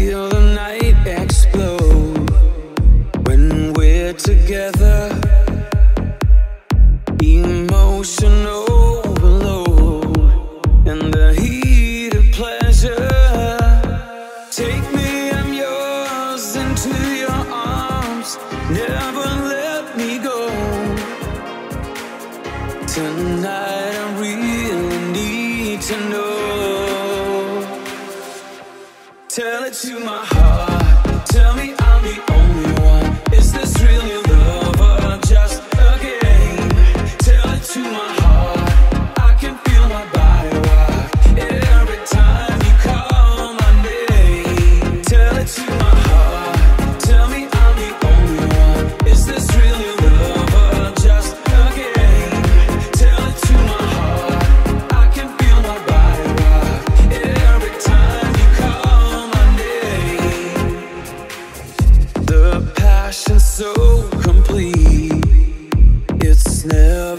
feel the night explode when we're together. Emotional overload and the heat of pleasure. Take me, I'm yours, into your arms. Never let me go. Tonight I'm real. Tell it to my heart. Tell me I'm the only one. Is this really love? passion so complete, it's never.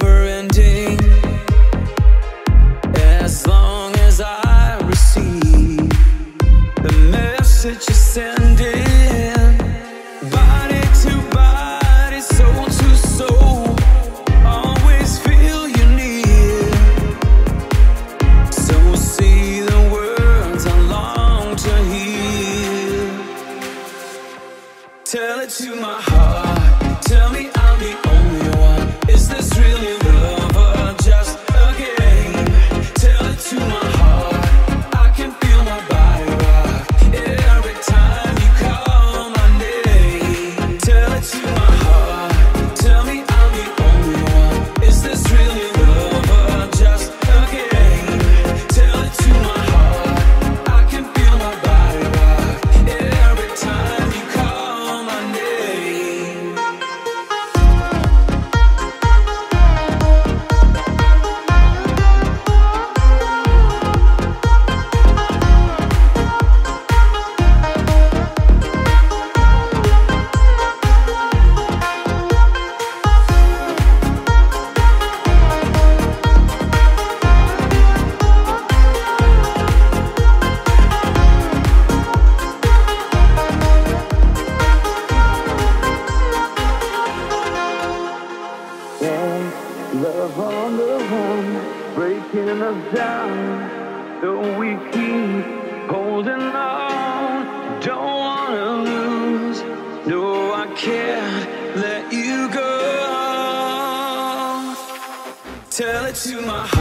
to my heart. breaking us down. Though we keep holding on, don't wanna lose. No, I can't let you go. Tell it to my heart.